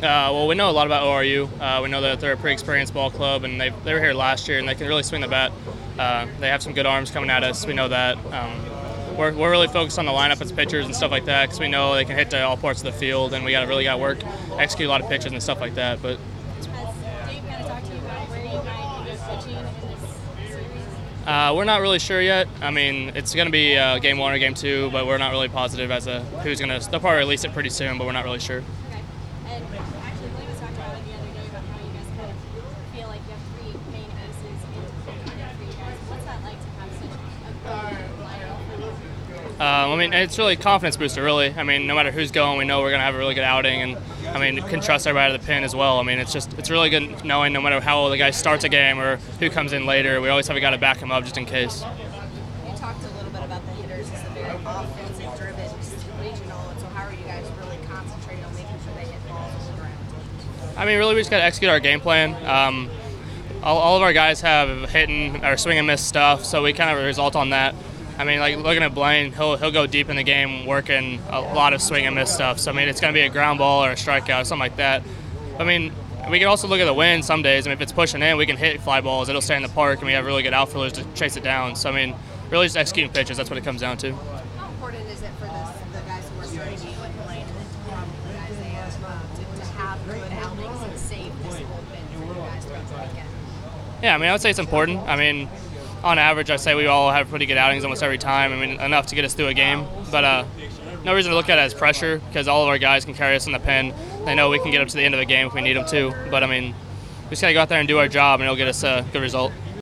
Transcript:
Uh, well, we know a lot about ORU. Uh, we know that they're a pretty experienced ball club, and they, they were here last year, and they can really swing the bat. Uh, they have some good arms coming at us. We know that. Um, we're, we're really focused on the lineup as pitchers and stuff like that because we know they can hit to all parts of the field, and we got to really got to work, execute a lot of pitches and stuff like that. But uh, we're not really sure yet. I mean, it's going to be uh, game one or game two, but we're not really positive as to who's going to. They'll probably release it pretty soon, but we're not really sure. Okay. And actually, Blaine was talking about it the other day about how you guys kind of feel like you have three main aces in the for you guys. What's that like to have such a good lineup? Um, I mean, it's really a confidence booster, really. I mean, no matter who's going, we know we're going to have a really good outing, and I mean, can trust everybody to the pin as well. I mean, it's just it's really good knowing no matter how the guy starts a game or who comes in later, we always have a guy to back him up just in case. You talked a little bit about the hitters. It's a very offensive driven regional, and so how are you guys really concentrating on making sure they hit balls on the ground? I mean, really, we just got to execute our game plan. Um, all, all of our guys have hitting or swing and miss stuff, so we kind of result on that. I mean, like looking at Blaine, he'll he'll go deep in the game, working a lot of swing and miss stuff. So I mean, it's going to be a ground ball or a strikeout, or something like that. I mean, we can also look at the wind some days. I mean, if it's pushing in, we can hit fly balls. It'll stay in the park, and we have really good outfielders to chase it down. So I mean, really just executing pitches. That's what it comes down to. How important is it for this, the guys who are starting you and Blaine, and then probably the guys they have, uh, to, to have good outings and save this open for you guys throughout the weekend? Yeah, I mean, I would say it's important. I mean, on average, I'd say we all have pretty good outings almost every time. I mean, enough to get us through a game. But uh, no reason to look at it as pressure because all of our guys can carry us in the pen. They know we can get up to the end of the game if we need them to. But I mean, we just got to go out there and do our job, and it'll get us a good result.